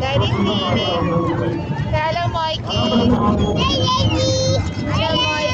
Daddy's leaving. Hello, Mikey. Hey daddy Hello,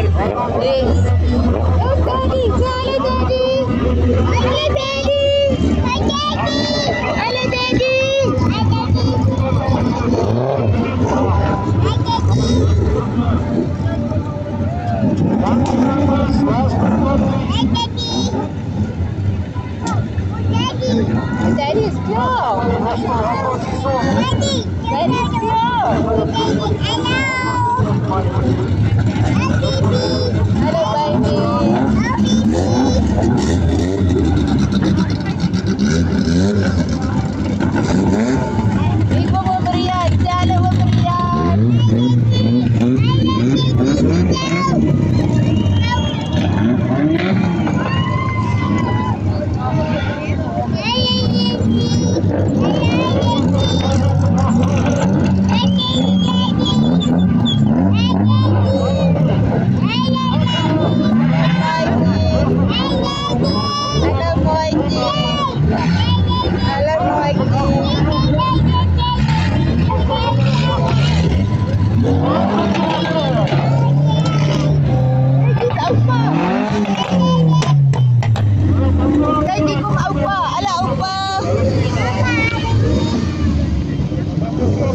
Please. Oh, daddy. Hello, daddy. Hello,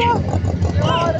Bye,